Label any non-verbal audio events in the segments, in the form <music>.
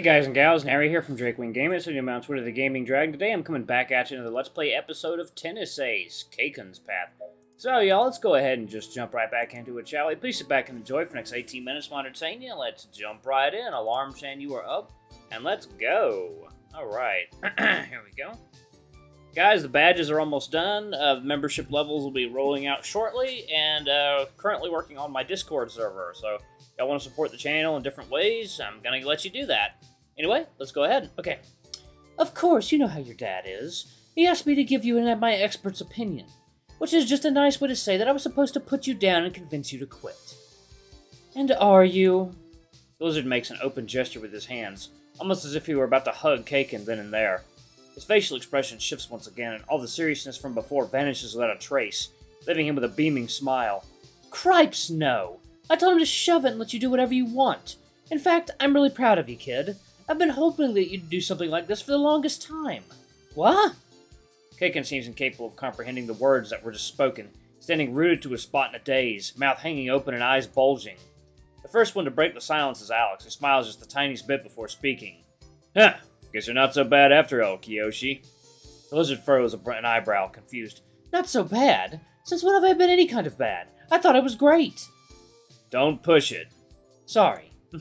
Hey guys and gals, Harry here from Drakewing Gaming, so you on Twitter the Gaming Dragon. Today I'm coming back at you another Let's Play episode of Tennis Ace, Kei-kun's Path. So y'all, let's go ahead and just jump right back into it, shall we? Please sit back and enjoy for the next 18 minutes I entertain you. Let's jump right in. Alarm saying you are up, and let's go. Alright, <clears throat> here we go. Guys, the badges are almost done. Uh, membership levels will be rolling out shortly, and uh, currently working on my Discord server, so y'all want to support the channel in different ways, I'm going to let you do that. Anyway, let's go ahead. Okay. Of course, you know how your dad is. He asked me to give you an, my expert's opinion, which is just a nice way to say that I was supposed to put you down and convince you to quit. And are you? The lizard makes an open gesture with his hands, almost as if he were about to hug Kei-kun then and there. His facial expression shifts once again, and all the seriousness from before vanishes without a trace, leaving him with a beaming smile. Cripes, no! I told him to shove it and let you do whatever you want. In fact, I'm really proud of you, kid. I've been hoping that you'd do something like this for the longest time. What? Kei-kun seems incapable of comprehending the words that were just spoken, standing rooted to a spot in a daze, mouth hanging open and eyes bulging. The first one to break the silence is Alex, who smiles just the tiniest bit before speaking. Huh, guess you're not so bad after all, Kiyoshi. The lizard furrows an eyebrow, confused. Not so bad? Since when have I been any kind of bad? I thought I was great. Don't push it. Sorry. <laughs>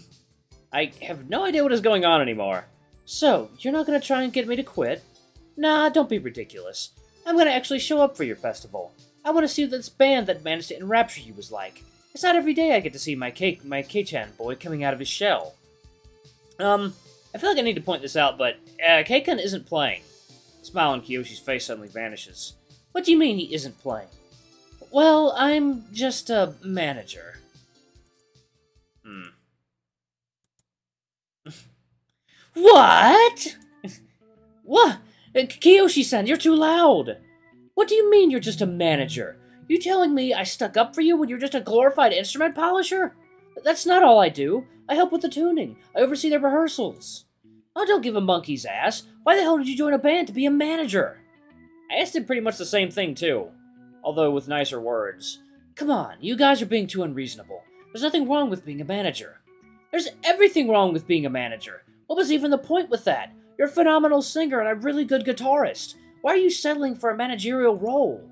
I have no idea what is going on anymore. So, you're not gonna try and get me to quit? Nah, don't be ridiculous. I'm gonna actually show up for your festival. I want to see what this band that managed to enrapture you was like. It's not every day I get to see my cake, my Keichan boy coming out of his shell. Um, I feel like I need to point this out, but uh, Kei-kun isn't playing. Smile on Kiyoshi's face suddenly vanishes. What do you mean he isn't playing? Well, I'm just a manager. Hmm. <laughs> What? <laughs> what? Uh, Kiyoshi-san, you're too loud. What do you mean you're just a manager? You telling me I stuck up for you when you're just a glorified instrument polisher? That's not all I do. I help with the tuning. I oversee their rehearsals. Oh, don't give a monkey's ass. Why the hell did you join a band to be a manager? I asked him pretty much the same thing, too. Although with nicer words. Come on, you guys are being too unreasonable. There's nothing wrong with being a manager. There's everything wrong with being a manager. What was even the point with that? You're a phenomenal singer and a really good guitarist. Why are you settling for a managerial role?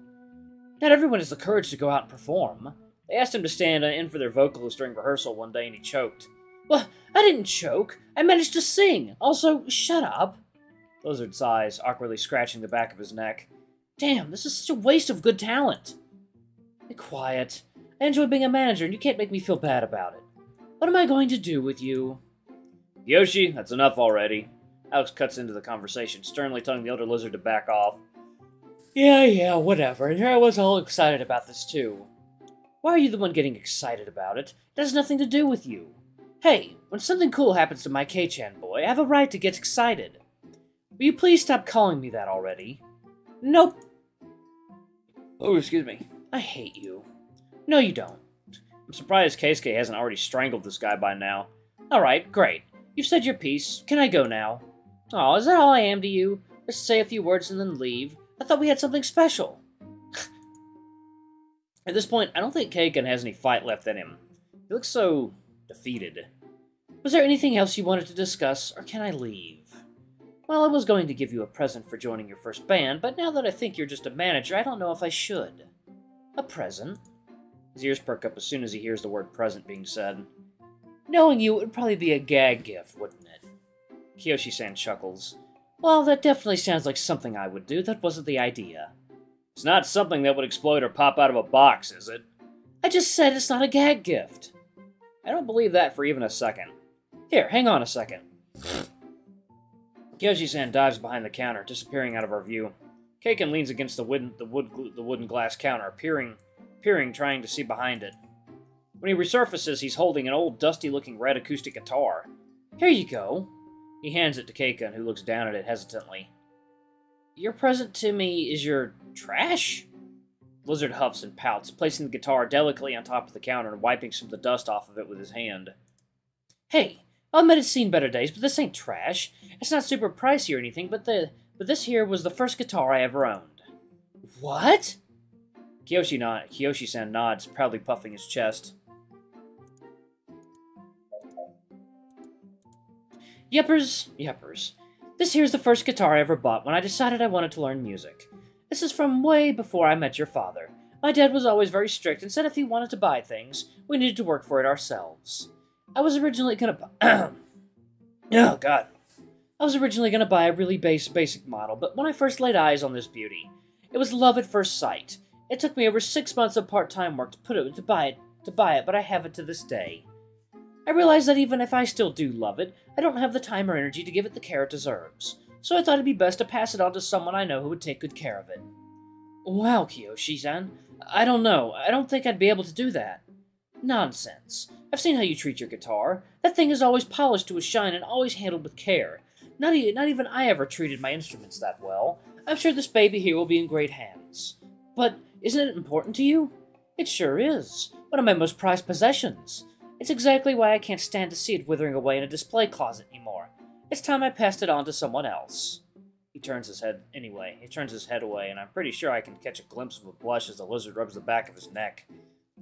Not everyone has the courage to go out and perform. They asked him to stand in for their vocalist during rehearsal one day and he choked. Well, I didn't choke. I managed to sing. Also, shut up. Lizard sighs, awkwardly scratching the back of his neck. Damn, this is such a waste of good talent. Be quiet. I enjoy being a manager and you can't make me feel bad about it. What am I going to do with you? Yoshi, that's enough already. Alex cuts into the conversation, sternly telling the elder lizard to back off. Yeah, yeah, whatever. And here I was all excited about this too. Why are you the one getting excited about it? It has nothing to do with you. Hey, when something cool happens to my Keichan boy, I have a right to get excited. Will you please stop calling me that already? Nope. Oh, excuse me. I hate you. No, you don't. I'm surprised Keisuke hasn't already strangled this guy by now. Alright, great. You've said your piece. Can I go now? Oh, is that all I am to you? Just say a few words and then leave? I thought we had something special. <laughs> At this point, I don't think Kei-kun has any fight left in him. He looks so defeated. Was there anything else you wanted to discuss, or can I leave? Well, I was going to give you a present for joining your first band, but now that I think you're just a manager, I don't know if I should. A present? His ears perk up as soon as he hears the word present being said. Knowing you, it would probably be a gag gift, wouldn't it? Kiyoshi-san chuckles. Well, that definitely sounds like something I would do. That wasn't the idea. It's not something that would explode or pop out of a box, is it? I just said it's not a gag gift. I don't believe that for even a second. Here, hang on a second. Kiyoshi-san dives behind the counter, disappearing out of our view. Kei-kun leans against the wooden, the, wood, the wooden glass counter, peering, peering, trying to see behind it. When he resurfaces, he's holding an old, dusty-looking red acoustic guitar. Here you go. He hands it to Kei-kun, who looks down at it hesitantly. Your present to me is your trash? Lizard huffs and pouts, placing the guitar delicately on top of the counter and wiping some of the dust off of it with his hand. Hey, I'll admit it's seen better days, but this ain't trash. It's not super pricey or anything, but the but this here was the first guitar I ever owned. What? Kiyoshi nod, Kiyoshi-san nods, proudly puffing his chest. Yeppers, yeppers. This here's the first guitar I ever bought when I decided I wanted to learn music. This is from way before I met your father. My dad was always very strict and said if he wanted to buy things, we needed to work for it ourselves. I was originally gonna buy. <clears throat> oh, God. I was originally gonna buy a really base, basic model, but when I first laid eyes on this beauty, it was love at first sight. It took me over six months of part-time work to put it to buy it to buy it, but I have it to this day. I realize that even if I still do love it, I don't have the time or energy to give it the care it deserves. So I thought it'd be best to pass it on to someone I know who would take good care of it. Wow, Kiyoshi-san. I don't know. I don't think I'd be able to do that. Nonsense. I've seen how you treat your guitar. That thing is always polished to a shine and always handled with care. Not, e not even I ever treated my instruments that well. I'm sure this baby here will be in great hands. But isn't it important to you? It sure is. One of my most prized possessions. It's exactly why I can't stand to see it withering away in a display closet anymore. It's time I passed it on to someone else. He turns his head anyway. He turns his head away, and I'm pretty sure I can catch a glimpse of a blush as the lizard rubs the back of his neck.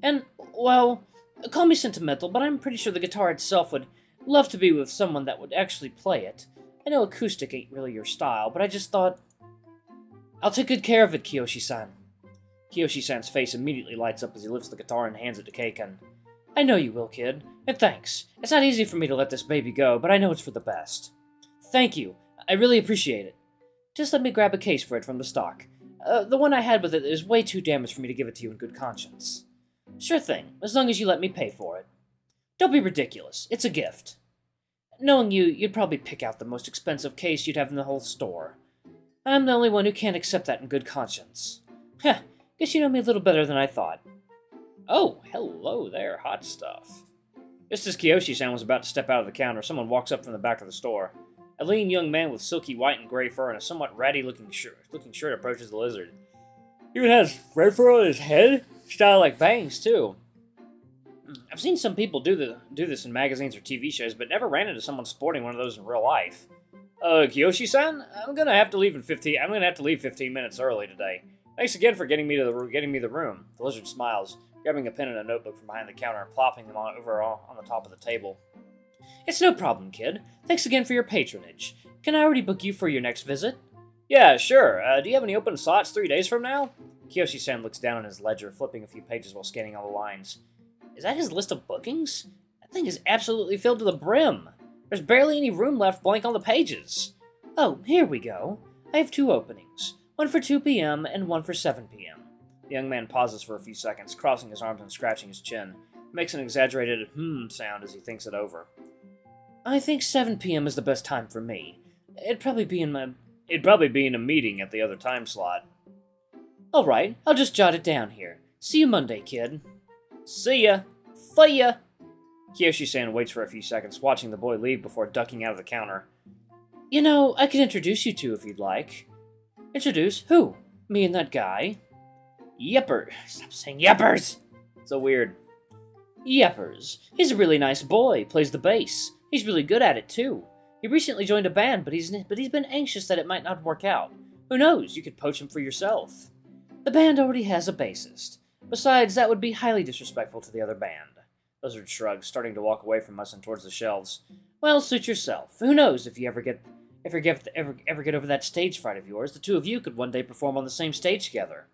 And, well, call me sentimental, but I'm pretty sure the guitar itself would love to be with someone that would actually play it. I know acoustic ain't really your style, but I just thought... I'll take good care of it, Kiyoshi-san. Kiyoshi-san's face immediately lights up as he lifts the guitar and hands it to Kei-kun. I know you will, kid, and thanks. It's not easy for me to let this baby go, but I know it's for the best. Thank you. I really appreciate it. Just let me grab a case for it from the stock. Uh, the one I had with it is way too damaged for me to give it to you in good conscience. Sure thing, as long as you let me pay for it. Don't be ridiculous. It's a gift. Knowing you, you'd probably pick out the most expensive case you'd have in the whole store. I'm the only one who can't accept that in good conscience. Heh, guess you know me a little better than I thought. Oh, hello there, hot stuff. Just as Kiyoshi-san was about to step out of the counter, someone walks up from the back of the store. A lean young man with silky white and gray fur and a somewhat ratty-looking shirt, looking shirt approaches the lizard. He even has red fur on his head, style like bangs too. I've seen some people do the do this in magazines or TV shows, but never ran into someone sporting one of those in real life. Uh, Kiyoshi-san, I'm gonna have to leave in 15. I'm gonna have to leave 15 minutes early today. Thanks again for getting me to the getting me the room. The lizard smiles grabbing a pen and a notebook from behind the counter and plopping them on over on the top of the table. It's no problem, kid. Thanks again for your patronage. Can I already book you for your next visit? Yeah, sure. Uh, do you have any open slots three days from now? Kiyoshi-san looks down on his ledger, flipping a few pages while scanning all the lines. Is that his list of bookings? That thing is absolutely filled to the brim. There's barely any room left blank on the pages. Oh, here we go. I have two openings. One for 2 p.m. and one for 7 p.m. The young man pauses for a few seconds, crossing his arms and scratching his chin. Makes an exaggerated hmm sound as he thinks it over. I think 7 p.m. is the best time for me. It'd probably be in my... It'd probably be in a meeting at the other time slot. Alright, I'll just jot it down here. See you Monday, kid. See ya! See ya! Kiyoshi-san waits for a few seconds, watching the boy leave before ducking out of the counter. You know, I could introduce you two if you'd like. Introduce who? Me and that guy? Yepper. Stop saying yeppers. So weird. Yeppers. He's a really nice boy. Plays the bass. He's really good at it too. He recently joined a band, but he's but he's been anxious that it might not work out. Who knows? You could poach him for yourself. The band already has a bassist. Besides, that would be highly disrespectful to the other band. Lizard shrugs, starting to walk away from us and towards the shelves. Well, suit yourself. Who knows if you ever get ever get ever ever get over that stage fright of yours? The two of you could one day perform on the same stage together.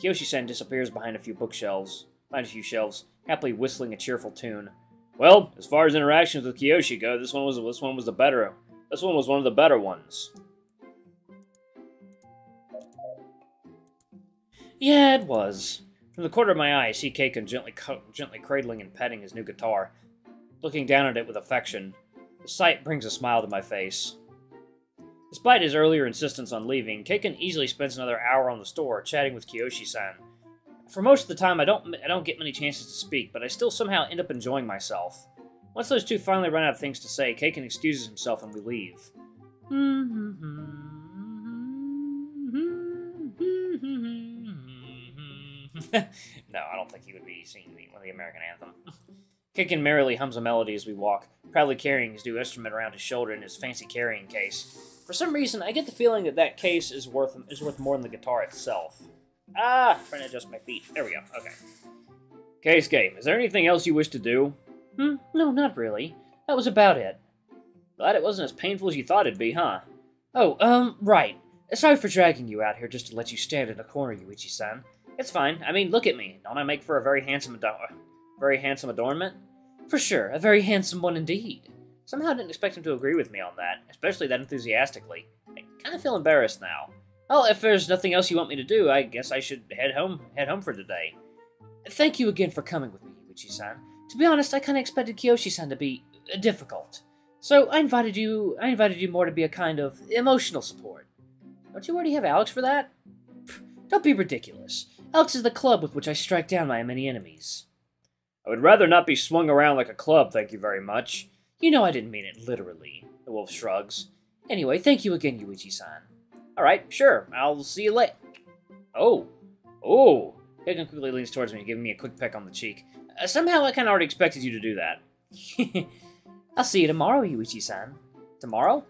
Kiyoshi-san disappears behind a few bookshelves, behind a few shelves, happily whistling a cheerful tune. Well, as far as interactions with Kiyoshi go, this one was this one was the better. This one was one of the better ones. Yeah, it was. From the corner of my eye, I see Kei-kun gently, gently cradling and petting his new guitar. Looking down at it with affection, the sight brings a smile to my face. Despite his earlier insistence on leaving, Kei-kun easily spends another hour on the store chatting with Kiyoshi-san. For most of the time, I don't I don't get many chances to speak, but I still somehow end up enjoying myself. Once those two finally run out of things to say, Kei-kun excuses himself and we leave. <laughs> no, I don't think he would be singing the, the American anthem. <laughs> Kei-kun merrily hums a melody as we walk, proudly carrying his new instrument around his shoulder in his fancy carrying case. For some reason, I get the feeling that that case is worth is worth more than the guitar itself. Ah, trying to adjust my feet. There we go. Okay. Case game. Is there anything else you wish to do? Hmm, no, not really. That was about it. Glad it wasn't as painful as you thought it'd be, huh? Oh, um, right. Sorry for dragging you out here just to let you stand in a corner, Yuichi-san. It's fine. I mean, look at me. Don't I make for a very handsome, very handsome adornment? For sure, a very handsome one indeed. Somehow I didn't expect him to agree with me on that, especially that enthusiastically. I kind of feel embarrassed now. Well, if there's nothing else you want me to do, I guess I should head home head home for today. Thank you again for coming with me, Yuichi-san. To be honest, I kind of expected Kiyoshi-san to be difficult. So I invited you I invited you more to be a kind of emotional support. Don't you already have Alex for that? Don't be ridiculous. Alex is the club with which I strike down my many enemies. I would rather not be swung around like a club, thank you very much. You know I didn't mean it literally, the wolf shrugs. Anyway, thank you again, Yuichi-san. Alright, sure. I'll see you later. Oh. Oh. Higgin quickly leans towards me, giving me a quick peck on the cheek. Uh, somehow I kind of already expected you to do that. <laughs> I'll see you tomorrow, Yuichi-san. Tomorrow?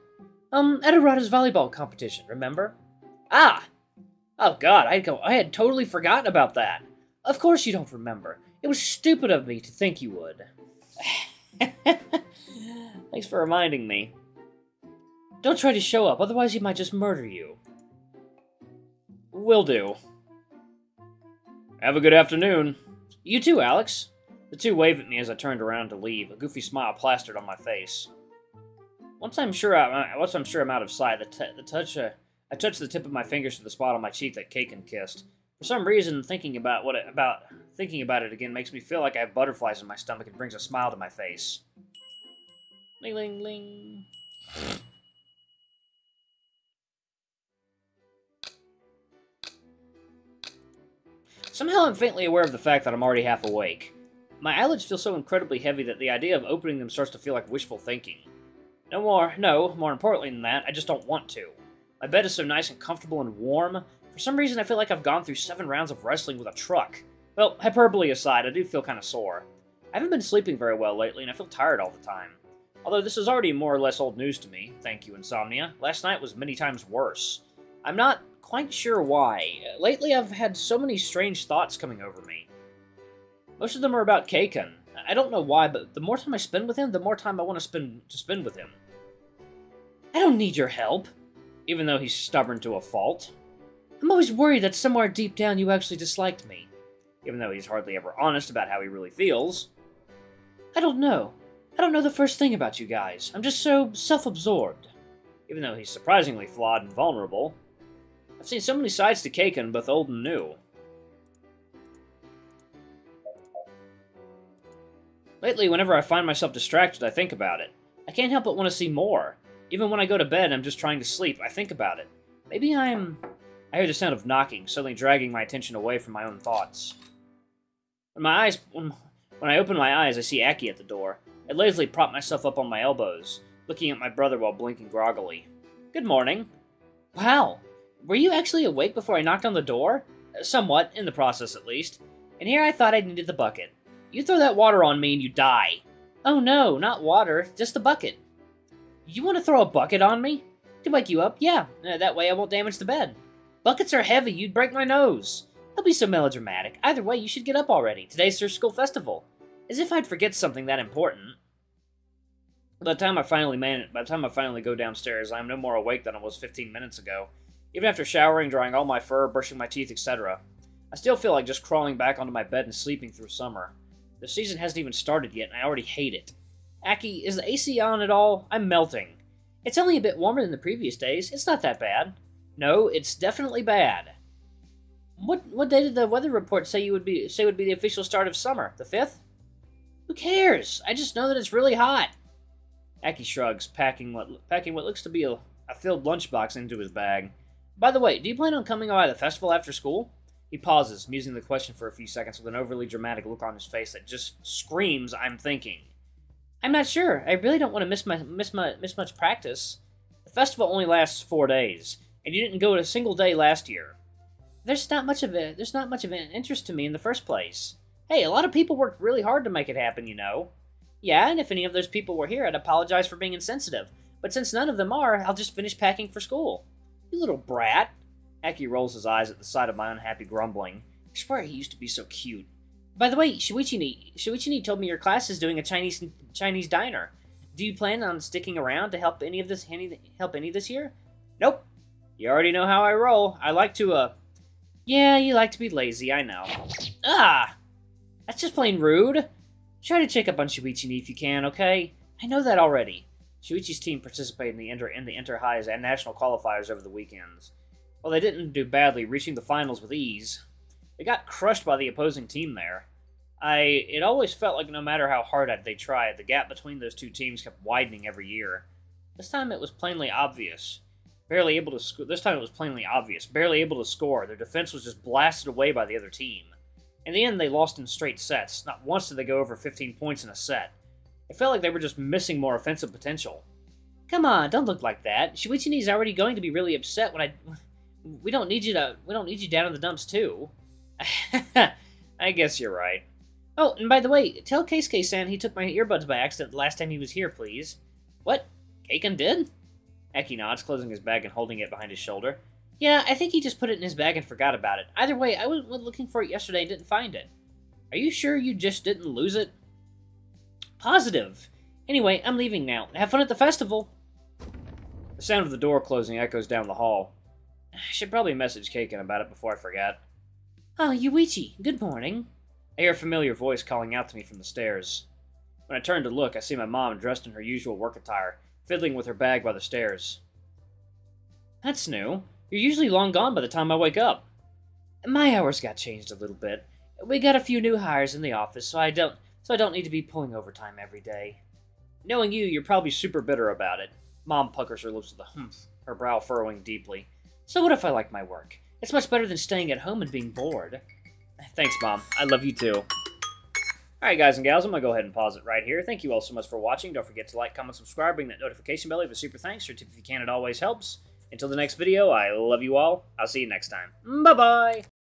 Um, at Arata's volleyball competition, remember? Ah! Oh god, I go I had totally forgotten about that. Of course you don't remember. It was stupid of me to think you would. <sighs> <laughs> Thanks for reminding me. Don't try to show up, otherwise he might just murder you. Will do. Have a good afternoon. You too, Alex. The two wave at me as I turned around to leave, a goofy smile plastered on my face. Once I'm sure I'm, once I'm sure I'm out of sight, the, the touch, uh, I touched the tip of my fingers to the spot on my cheek that Kei-kun kissed. For some reason, thinking about what it, about thinking about it again makes me feel like I have butterflies in my stomach and brings a smile to my face. Ling ling ling. Somehow I'm faintly aware of the fact that I'm already half awake. My eyelids feel so incredibly heavy that the idea of opening them starts to feel like wishful thinking. No more, no, more importantly than that, I just don't want to. My bed is so nice and comfortable and warm. For some reason, I feel like I've gone through seven rounds of wrestling with a truck. Well, hyperbole aside, I do feel kind of sore. I haven't been sleeping very well lately, and I feel tired all the time. Although this is already more or less old news to me, thank you, Insomnia. Last night was many times worse. I'm not quite sure why. Lately, I've had so many strange thoughts coming over me. Most of them are about Kei-kun. I don't know why, but the more time I spend with him, the more time I want to spend to spend with him. I don't need your help, even though he's stubborn to a fault. I'm always worried that somewhere deep down you actually disliked me. Even though he's hardly ever honest about how he really feels. I don't know. I don't know the first thing about you guys. I'm just so self-absorbed. Even though he's surprisingly flawed and vulnerable. I've seen so many sides to Kei-kun, both old and new. Lately, whenever I find myself distracted, I think about it. I can't help but want to see more. Even when I go to bed and I'm just trying to sleep, I think about it. Maybe I'm... I hear the sound of knocking, suddenly dragging my attention away from my own thoughts. When my eyes... When, when I open my eyes, I see Aki at the door. I lazily propped myself up on my elbows, looking at my brother while blinking groggily. Good morning. Wow, were you actually awake before I knocked on the door? Somewhat, in the process at least. And here I thought I needed the bucket. You throw that water on me and you die. Oh no, not water, just the bucket. You want to throw a bucket on me? To wake you up? Yeah, uh, that way I won't damage the bed. Buckets are heavy, you'd break my nose. Don't be so melodramatic. Either way, you should get up already. Today's their school festival. As if I'd forget something that important. By the time I finally man by the time I finally go downstairs, I am no more awake than I was 15 minutes ago. Even after showering, drying all my fur, brushing my teeth, etc. I still feel like just crawling back onto my bed and sleeping through summer. The season hasn't even started yet, and I already hate it. Aki, is the AC on at all? I'm melting. It's only a bit warmer than the previous days. It's not that bad. No, it's definitely bad. What what day did the weather report say you would be say would be the official start of summer? The fifth? Who cares? I just know that it's really hot. Aki shrugs, packing what packing what looks to be a, a filled lunchbox into his bag. By the way, do you plan on coming by the festival after school? He pauses, musing the question for a few seconds with an overly dramatic look on his face that just screams, I'm thinking. I'm not sure. I really don't want to miss my miss my miss much practice. The festival only lasts four days, and you didn't go a single day last year. There's not much of it. There's not much of an interest to me in the first place. Hey, a lot of people worked really hard to make it happen, you know. Yeah, and if any of those people were here, I'd apologize for being insensitive. But since none of them are, I'll just finish packing for school. You little brat. Aki rolls his eyes at the sight of my unhappy grumbling. I swear he used to be so cute. By the way, Shuichini, Shuichini told me your class is doing a Chinese Chinese diner. Do you plan on sticking around to help any of this any, help any this year? Nope. You already know how I roll. I like to, uh... Yeah, you like to be lazy, I know. Ah! That's just plain rude. Try to check up on Shuichi if you can, okay? I know that already. Shuichi's team participated in the inter in the inter highs and national qualifiers over the weekends. Well, they didn't do badly, reaching the finals with ease. They got crushed by the opposing team there. I it always felt like no matter how hard they tried, the gap between those two teams kept widening every year. This time it was plainly obvious. Barely able to score. This time it was plainly obvious. Barely able to score. Their defense was just blasted away by the other team. In the end, they lost in straight sets. Not once did they go over 15 points in a set. It felt like they were just missing more offensive potential. Come on, don't look like that. Shuichini's already going to be really upset when I. <sighs> We don't need you to. We don't need you down in the dumps too. <laughs> I guess you're right. Oh, and by the way, tell Keisuke-san he took my earbuds by accident the last time he was here, please. What? Kei-kun did? Aki nods, closing his bag and holding it behind his shoulder. Yeah, I think he just put it in his bag and forgot about it. Either way, I went looking for it yesterday and didn't find it. Are you sure you just didn't lose it? Positive. Anyway, I'm leaving now. Have fun at the festival. The sound of the door closing echoes down the hall. I should probably message Kei-kun about it before I forget. Oh, Yuichi, good morning. I hear a familiar voice calling out to me from the stairs. When I turn to look, I see my mom dressed in her usual work attire, fiddling with her bag by the stairs. That's new. You're usually long gone by the time I wake up. My hours got changed a little bit. We got a few new hires in the office, so I don't so I don't need to be pulling overtime every day. Knowing you, you're probably super bitter about it. Mom puckers her lips with a humph, her brow furrowing deeply. So what if I like my work? It's much better than staying at home and being bored. Thanks, Mom. I love you too. Alright, guys and gals, I'm going to go ahead and pause it right here. Thank you all so much for watching. Don't forget to like, comment, subscribe, ring that notification bell, leave a super thanks, or tip if you can, it always helps. Until the next video, I love you all. I'll see you next time. Bye-bye!